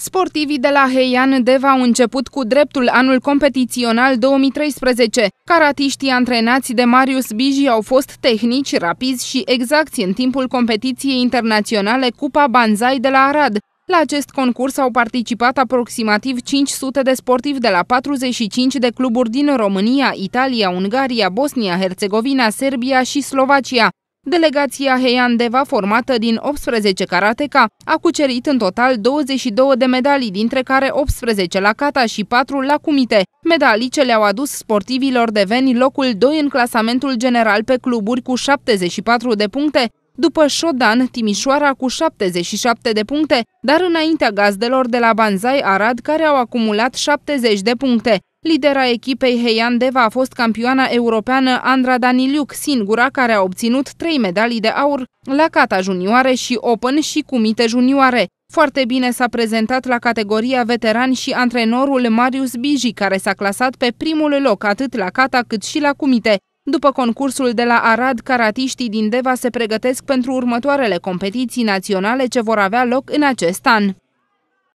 Sportivii de la Heian Deva au început cu dreptul anul competițional 2013. Caratiștii antrenați de Marius Biji au fost tehnici, rapizi și exacti în timpul competiției internaționale Cupa Banzai de la Arad. La acest concurs au participat aproximativ 500 de sportivi de la 45 de cluburi din România, Italia, Ungaria, Bosnia, Herțegovina, Serbia și Slovacia. Delegația Heiandeva, formată din 18 karateka, a cucerit în total 22 de medalii, dintre care 18 la kata și 4 la kumite. Medalii ce le-au adus sportivilor de veni locul 2 în clasamentul general pe cluburi cu 74 de puncte, după Șodan, Timișoara cu 77 de puncte, dar înaintea gazdelor de la Banzai Arad, care au acumulat 70 de puncte. Lidera echipei Heian Deva a fost campioana europeană Andra Daniliuc, singura care a obținut trei medalii de aur la cata junioare și Open și cumite junioare. Foarte bine s-a prezentat la categoria veterani și antrenorul Marius Biji, care s-a clasat pe primul loc atât la cata cât și la cumite. După concursul de la Arad, caratiștii din Deva se pregătesc pentru următoarele competiții naționale ce vor avea loc în acest an.